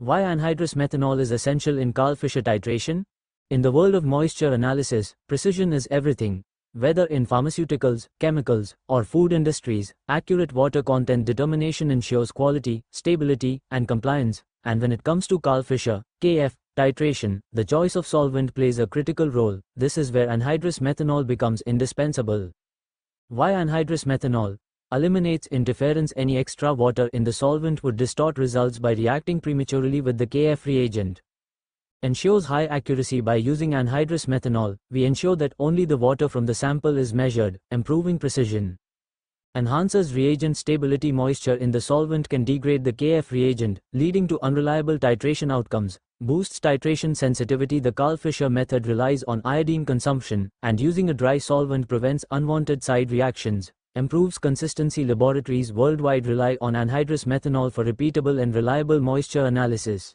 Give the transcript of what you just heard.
Why anhydrous methanol is essential in Karl Fischer titration? In the world of moisture analysis, precision is everything. Whether in pharmaceuticals, chemicals, or food industries, accurate water content determination ensures quality, stability, and compliance. And when it comes to Karl Fischer, KF, titration, the choice of solvent plays a critical role. This is where anhydrous methanol becomes indispensable. Why anhydrous methanol? Eliminates interference any extra water in the solvent would distort results by reacting prematurely with the KF reagent. Ensures high accuracy by using anhydrous methanol, we ensure that only the water from the sample is measured, improving precision. Enhances reagent stability moisture in the solvent can degrade the KF reagent, leading to unreliable titration outcomes. Boosts titration sensitivity The Karl Fischer method relies on iodine consumption, and using a dry solvent prevents unwanted side reactions, improves consistency laboratories worldwide rely on anhydrous methanol for repeatable and reliable moisture analysis.